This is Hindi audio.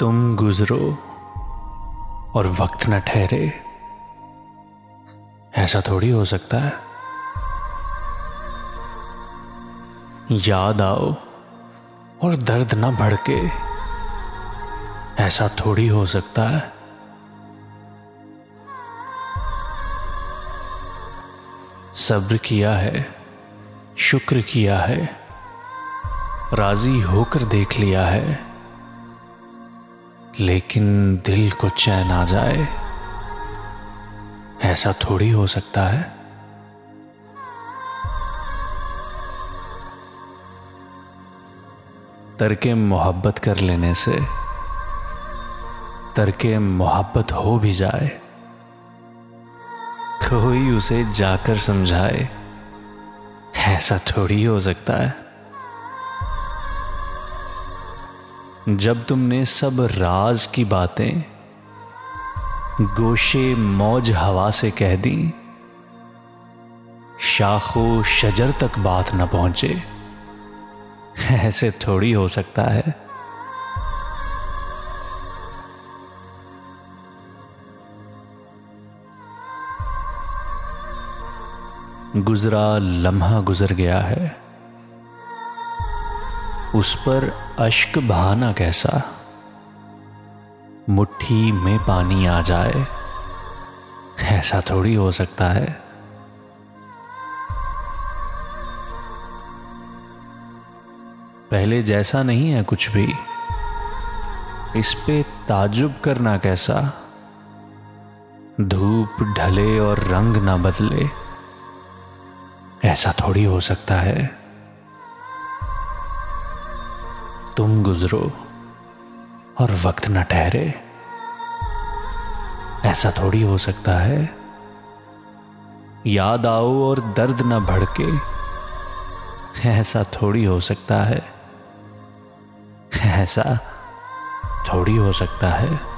तुम गुजरो और वक्त न ठहरे। ऐसा थोड़ी हो सकता है। याद आओ और दर्द ना भड़के। ऐसा थोड़ी हो सकता है। सब्र किया है, शुक्र किया है, राज़ी होकर देख लिया है। लेकिन दिल को चैन आ जाए। ऐसा थोड़ी हो सकता है। तरके मोहब्बत कर लेने से, तरके मोहब्बत हो भी जाए। कोई उसे जाकर समझाए। ऐसा थोड़ी हो सकता है। जब तुमने सब राज की बातें गोशे मौज हवा से कह दी, शाखो शजर तक बात न पहुँचे, ऐसे थोड़ी हो सकता है। गुजरा लम्हा गुजर गया है। उस पर अश्क बहाना कैसा? मुट्ठी में पानी आ जाए, ऐसा थोड़ी हो सकता है। पहले जैसा नहीं है कुछ भी। इस पे ताजुब करना कैसा? धूप ढले और रंग ना बदले, ऐसा थोड़ी हो सकता है। तुम गुजरो और वक्त न ठहरे। ऐसा थोड़ी हो सकता है। याद आओ और दर्द न भड़के। ऐसा थोड़ी हो सकता है। ऐसा थोड़ी हो सकता है।